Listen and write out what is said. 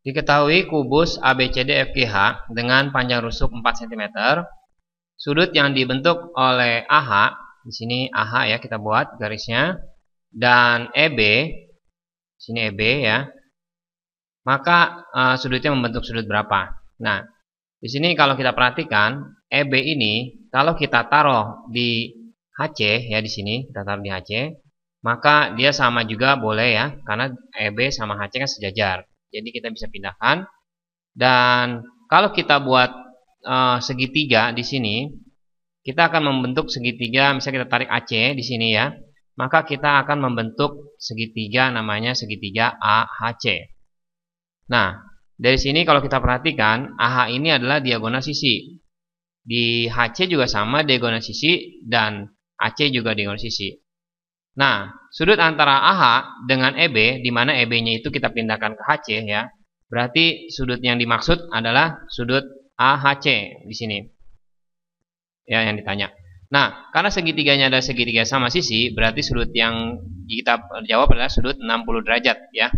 Diketahui kubus ABCDFGH dengan panjang rusuk 4 cm, sudut yang dibentuk oleh AH, di sini AH ya kita buat garisnya, dan EB, sini EB ya, maka uh, sudutnya membentuk sudut berapa? Nah, di sini kalau kita perhatikan EB ini kalau kita taruh di HC ya di sini kita taruh di HC, maka dia sama juga boleh ya karena EB sama HC kan sejajar. Jadi kita bisa pindahkan. Dan kalau kita buat uh, segitiga di sini, kita akan membentuk segitiga. Misalnya kita tarik AC di sini ya, maka kita akan membentuk segitiga namanya segitiga AHC. Nah, dari sini kalau kita perhatikan, AH ini adalah diagonal sisi. Di HC juga sama diagonal sisi dan AC juga diagonal sisi. Nah, sudut antara AH dengan EB, di mana EB-nya itu kita pindahkan ke HC ya. Berarti sudut yang dimaksud adalah sudut AHC di sini. Ya, yang ditanya. Nah, karena segitiganya ada segitiga sama sisi, berarti sudut yang kita jawab adalah sudut 60 derajat ya.